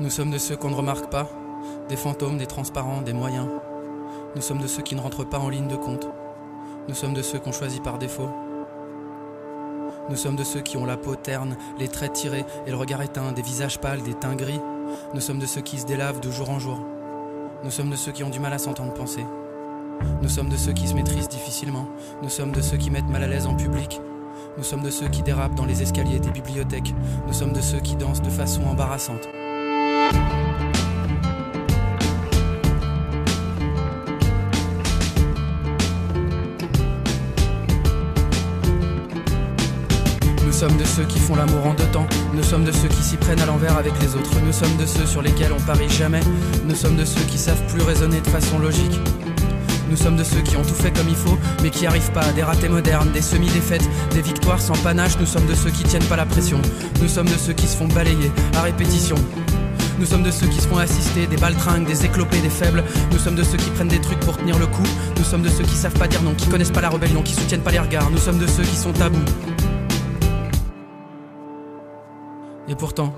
Nous sommes de ceux qu'on ne remarque pas, des fantômes, des transparents, des moyens. Nous sommes de ceux qui ne rentrent pas en ligne de compte. Nous sommes de ceux qu'on choisit par défaut. Nous sommes de ceux qui ont la peau terne, les traits tirés et le regard éteint, des visages pâles, des teints gris. Nous sommes de ceux qui se délavent de jour en jour. Nous sommes de ceux qui ont du mal à s'entendre penser. Nous sommes de ceux qui se maîtrisent difficilement. Nous sommes de ceux qui mettent mal à l'aise en public. Nous sommes de ceux qui dérapent dans les escaliers des bibliothèques. Nous sommes de ceux qui dansent de façon embarrassante. Sommes de ceux qui font l'amour en deux temps. Nous sommes de ceux qui s'y prennent à l'envers avec les autres. Nous sommes de ceux sur lesquels on parie jamais. Nous sommes de ceux qui savent plus raisonner de façon logique. Nous sommes de ceux qui ont tout fait comme il faut, mais qui arrivent pas à des ratés modernes, des semi-défaites, des victoires sans panache. Nous sommes de ceux qui tiennent pas la pression. Nous sommes de ceux qui se font balayer à répétition. Nous sommes de ceux qui se font assister, des baltringues, des éclopés, des faibles. Nous sommes de ceux qui prennent des trucs pour tenir le coup. Nous sommes de ceux qui savent pas dire non, qui connaissent pas la rébellion, qui soutiennent pas les regards. Nous sommes de ceux qui sont tabous. Et pourtant,